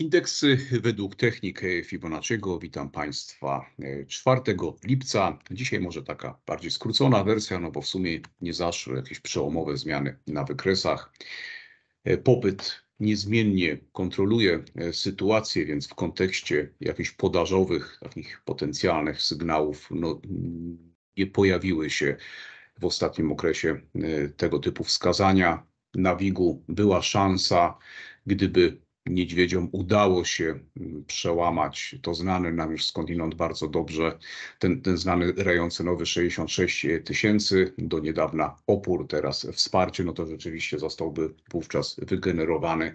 Indeks według technik Fibonacciego. Witam Państwa 4 lipca. Dzisiaj może taka bardziej skrócona wersja, no bo w sumie nie zaszły jakieś przełomowe zmiany na wykresach. Popyt niezmiennie kontroluje sytuację, więc w kontekście jakichś podażowych, takich potencjalnych sygnałów, no, nie pojawiły się w ostatnim okresie tego typu wskazania. Na WIG-u była szansa, gdyby niedźwiedziom udało się mm, przełamać to znany nam już skądinąd bardzo dobrze, ten, ten znany rejon cenowy 66 tysięcy, do niedawna opór, teraz wsparcie, no to rzeczywiście zostałby wówczas wygenerowany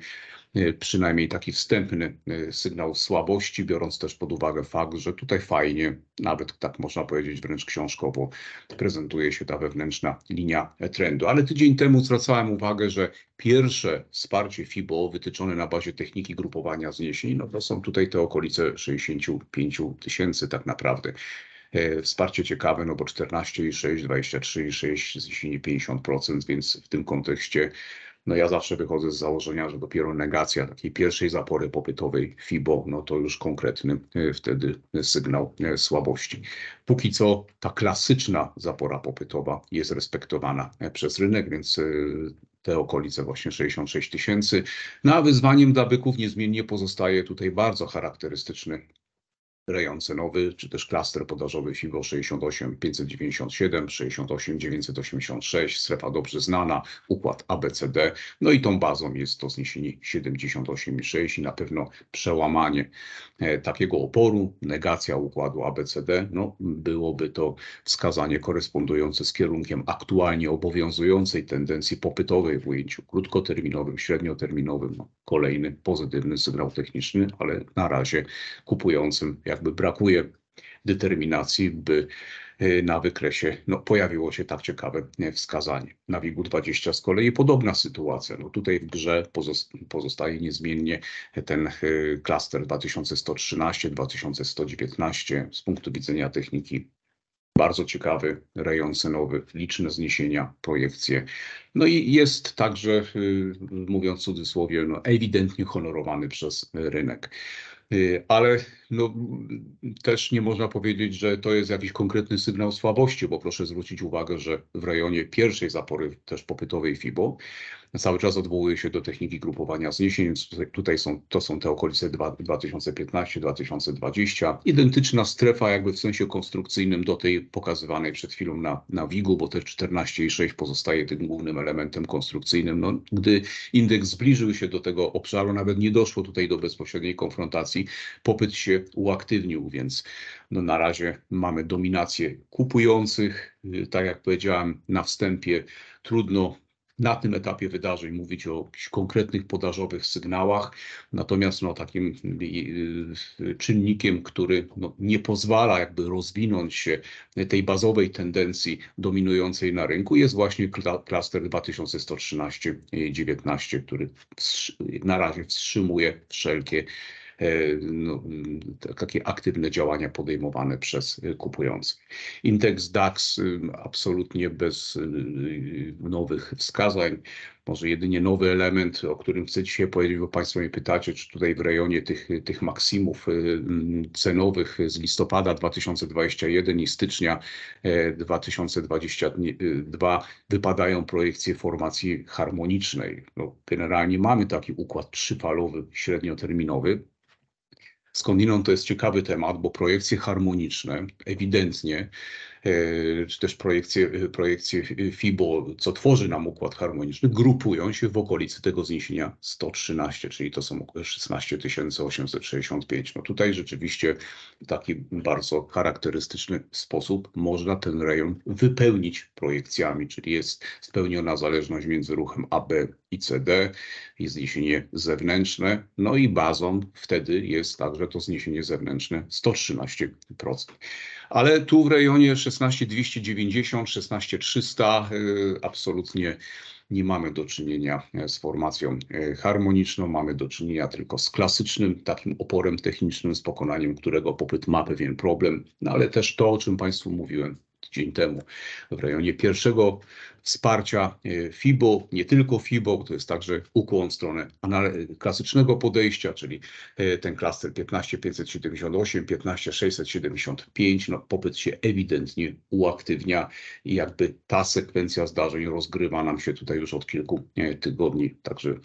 przynajmniej taki wstępny e, sygnał słabości, biorąc też pod uwagę fakt, że tutaj fajnie, nawet tak można powiedzieć wręcz książkowo, prezentuje się ta wewnętrzna linia trendu. Ale tydzień temu zwracałem uwagę, że pierwsze wsparcie FIBO wytyczone na bazie techniki grupowania zniesień, no to są tutaj te okolice 65 tysięcy tak naprawdę. E, wsparcie ciekawe, no bo 14,6, 23,6, zniesienie 50%, więc w tym kontekście no ja zawsze wychodzę z założenia, że dopiero negacja takiej pierwszej zapory popytowej FIBO, no to już konkretny e, wtedy sygnał e, słabości. Póki co ta klasyczna zapora popytowa jest respektowana e, przez rynek, więc te okolice właśnie 66 tysięcy. No a wyzwaniem dla byków niezmiennie pozostaje tutaj bardzo charakterystyczny rejon cenowy, czy też klaster podażowy FIBO 68 597, 68 986, strefa dobrze znana, układ ABCD, no i tą bazą jest to zniesienie 78,6 i na pewno przełamanie e, takiego oporu, negacja układu ABCD, no byłoby to wskazanie korespondujące z kierunkiem aktualnie obowiązującej tendencji popytowej w ujęciu krótkoterminowym, średnioterminowym, no, kolejny pozytywny sygnał techniczny, ale na razie kupującym jak jakby brakuje determinacji, by e, na wykresie no, pojawiło się tak ciekawe e, wskazanie. Na WIG-20 z kolei podobna sytuacja. No, tutaj w grze pozostaje niezmiennie ten e, klaster 2113-2119 z punktu widzenia techniki bardzo ciekawy rejon cenowy, liczne zniesienia, projekcje. No i jest także, mówiąc w cudzysłowie, no, ewidentnie honorowany przez rynek. Y, ale no, też nie można powiedzieć, że to jest jakiś konkretny sygnał słabości, bo proszę zwrócić uwagę, że w rejonie pierwszej zapory też popytowej FIBO cały czas odwołuje się do techniki grupowania zniesień, tutaj są, to są te okolice 2015-2020. Identyczna strefa jakby w sensie konstrukcyjnym do tej pokazywanej przed chwilą na, na WIG-u, bo te 14,6 pozostaje tym głównym elementem konstrukcyjnym. No, gdy indeks zbliżył się do tego obszaru, nawet nie doszło tutaj do bezpośredniej konfrontacji, popyt się uaktywnił, więc no na razie mamy dominację kupujących. Tak jak powiedziałem na wstępie, trudno na tym etapie wydarzeń mówić o jakichś konkretnych podażowych sygnałach, natomiast no, takim y, y, czynnikiem, który no, nie pozwala jakby rozwinąć się tej bazowej tendencji dominującej na rynku jest właśnie klaster 2113-19, który na razie wstrzymuje wszelkie no, takie aktywne działania podejmowane przez kupujących. Indeks DAX y, absolutnie bez nowych wskazań. Może jedynie nowy element, o którym chcę dzisiaj powiedzieć, bo Państwo mnie pytacie, czy tutaj w rejonie tych, tych maksimów cenowych z listopada 2021 i stycznia 2022 e, wypadają projekcje formacji harmonicznej. No, generalnie mamy taki układ trzyfalowy, średnioterminowy, Skądinąd to jest ciekawy temat, bo projekcje harmoniczne ewidentnie czy też projekcje, e, projekcje FIBO, co tworzy nam układ harmoniczny, grupują się w okolicy tego zniesienia 113, czyli to są 16 865. No tutaj rzeczywiście w taki bardzo charakterystyczny sposób można ten rejon wypełnić projekcjami, czyli jest spełniona zależność między ruchem AB i CD, jest zniesienie zewnętrzne, no i bazą wtedy jest także to zniesienie zewnętrzne 113% ale tu w rejonie 16290, 16300 y, absolutnie nie mamy do czynienia e, z formacją e, harmoniczną, mamy do czynienia tylko z klasycznym takim oporem technicznym, z pokonaniem którego popyt ma pewien problem, no ale też to, o czym Państwu mówiłem, tydzień temu w rejonie pierwszego wsparcia e, FIBO, nie tylko FIBO, to jest także ukłon w stronę klasycznego podejścia, czyli e, ten klaster 15578, 15675, no popyt się ewidentnie uaktywnia i jakby ta sekwencja zdarzeń rozgrywa nam się tutaj już od kilku tygodni, także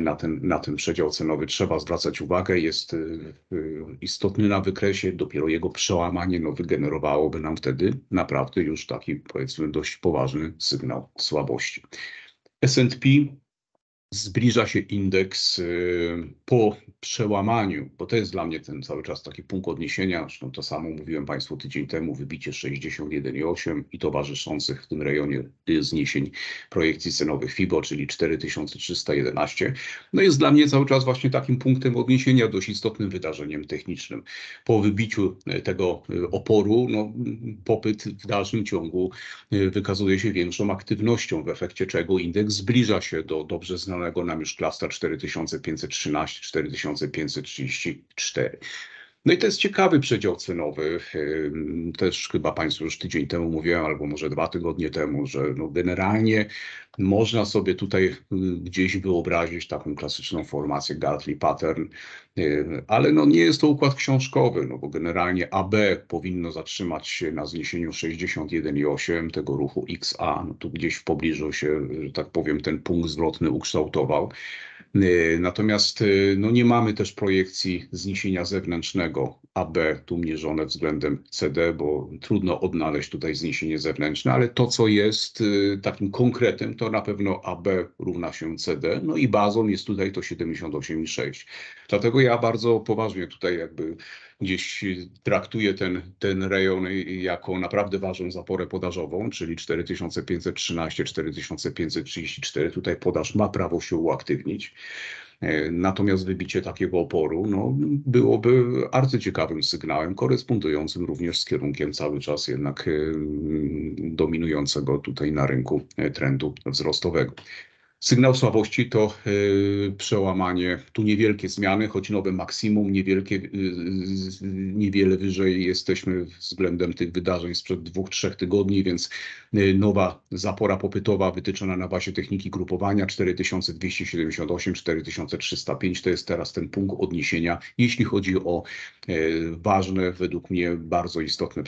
na ten, na ten przedział cenowy trzeba zwracać uwagę, jest istotny na wykresie, dopiero jego przełamanie no, wygenerowałoby nam wtedy naprawdę już taki powiedzmy dość poważny sygnał słabości. S&P zbliża się indeks y, po przełamaniu, bo to jest dla mnie ten cały czas taki punkt odniesienia, zresztą to samo mówiłem Państwu tydzień temu, wybicie 61,8 i towarzyszących w tym rejonie zniesień projekcji cenowych FIBO, czyli 4311, no jest dla mnie cały czas właśnie takim punktem odniesienia, dość istotnym wydarzeniem technicznym. Po wybiciu tego oporu, no, popyt w dalszym ciągu wykazuje się większą aktywnością, w efekcie czego indeks zbliża się do dobrze znanego znanego nam już klasta 4513, 4534. No i to jest ciekawy przedział cenowy. Też chyba Państwu już tydzień temu mówiłem, albo może dwa tygodnie temu, że no generalnie można sobie tutaj y, gdzieś wyobrazić taką klasyczną formację Gartley Pattern, y, ale no nie jest to układ książkowy, no bo generalnie AB powinno zatrzymać się na zniesieniu 61,8 tego ruchu XA, no tu gdzieś w pobliżu się, że tak powiem, ten punkt zwrotny ukształtował. Y, natomiast no nie mamy też projekcji zniesienia zewnętrznego AB tu mierzone względem CD, bo trudno odnaleźć tutaj zniesienie zewnętrzne, ale to co jest takim konkretem to na pewno AB równa się CD, no i bazą jest tutaj to 78,6. Dlatego ja bardzo poważnie tutaj jakby gdzieś traktuję ten, ten rejon jako naprawdę ważną zaporę podażową, czyli 4513, 4534. Tutaj podaż ma prawo się uaktywnić. E, natomiast wybicie takiego oporu no, byłoby arcyciekawym sygnałem, korespondującym również z kierunkiem cały czas jednak dominującego tutaj na rynku e, trendu wzrostowego. Sygnał słabości to y, przełamanie, tu niewielkie zmiany, choć nowe maksimum, niewielkie, y, niewiele wyżej jesteśmy względem tych wydarzeń sprzed dwóch, trzech tygodni, więc y, nowa zapora popytowa wytyczona na bazie techniki grupowania 4278, 4305 to jest teraz ten punkt odniesienia, jeśli chodzi o ważne, według mnie bardzo istotne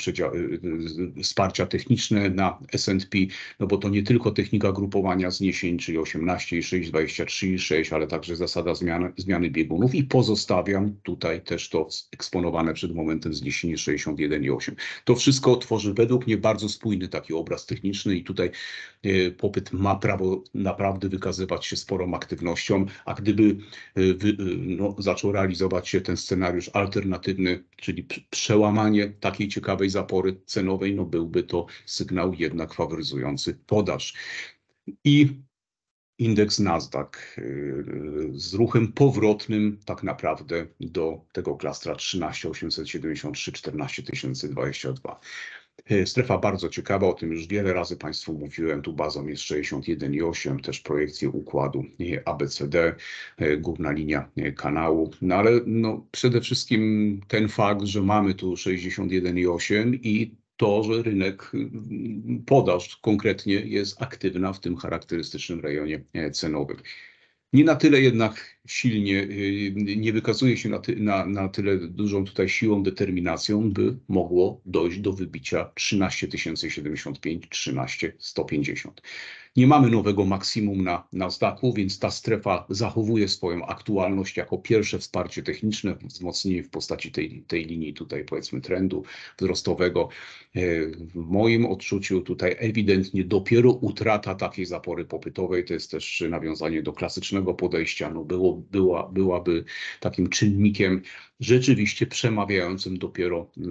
wsparcia techniczne na S&P, no bo to nie tylko technika grupowania zniesień, czyli 8 18,6, 23,6, ale także zasada zmiany, zmiany biegunów i pozostawiam tutaj też to eksponowane przed momentem zniesienie 61,8. To wszystko tworzy według mnie bardzo spójny taki obraz techniczny i tutaj e, popyt ma prawo naprawdę wykazywać się sporą aktywnością, a gdyby wy, e, no, zaczął realizować się ten scenariusz alternatywny, czyli przełamanie takiej ciekawej zapory cenowej, no byłby to sygnał jednak faworyzujący podaż. I indeks Nasdaq y, z ruchem powrotnym tak naprawdę do tego klastra 13873 14022. Strefa bardzo ciekawa, o tym już wiele razy Państwu mówiłem. Tu bazą jest 61,8, też projekcje układu ABCD, y, górna linia y, kanału. No ale no, przede wszystkim ten fakt, że mamy tu 61,8 i to, że rynek mm, podaż konkretnie jest aktywna w tym charakterystycznym rejonie e, cenowym. Nie na tyle jednak silnie, y, nie wykazuje się na, ty, na, na tyle dużą tutaj siłą, determinacją, by mogło dojść do wybicia 13 075, 13 150. Nie mamy nowego maksimum na Nasdaqu, więc ta strefa zachowuje swoją aktualność jako pierwsze wsparcie techniczne, wzmocnienie w postaci tej, tej linii tutaj powiedzmy trendu wzrostowego. E, w moim odczuciu tutaj ewidentnie dopiero utrata takiej zapory popytowej, to jest też nawiązanie do klasycznego podejścia, no było, była, byłaby takim czynnikiem rzeczywiście przemawiającym dopiero y,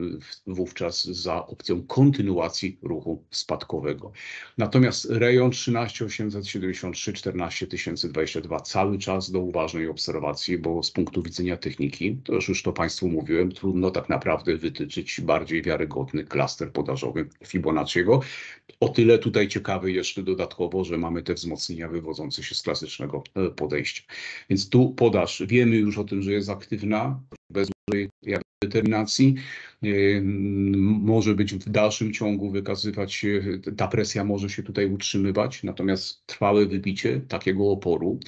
wówczas za opcją kontynuacji ruchu spadkowego. Natomiast rejon 13873 14022 cały czas do uważnej obserwacji, bo z punktu widzenia techniki, to już, to Państwu mówiłem, trudno tak naprawdę wytyczyć bardziej wiarygodny klaster podażowy Fibonacciego. O tyle tutaj ciekawy jeszcze dodatkowo, że mamy te wzmocnienia wywodzące się z klasycznego e, podejścia. Więc tu podaż, wiemy już o tym, że jest aktywna, bez jak determinacji. Y, Może być w dalszym ciągu wykazywać ta presja może się tutaj utrzymywać, natomiast trwałe wybicie takiego oporu,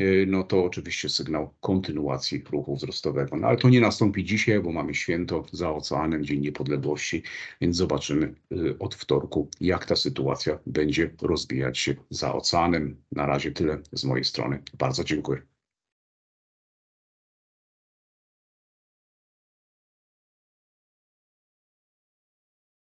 y, no to oczywiście sygnał kontynuacji ruchu wzrostowego. No ale to nie nastąpi dzisiaj, bo mamy święto za oceanem, Dzień Niepodległości, więc zobaczymy y, od wtorku, jak ta sytuacja będzie rozwijać się za oceanem. Na razie tyle z mojej strony. Bardzo dziękuję.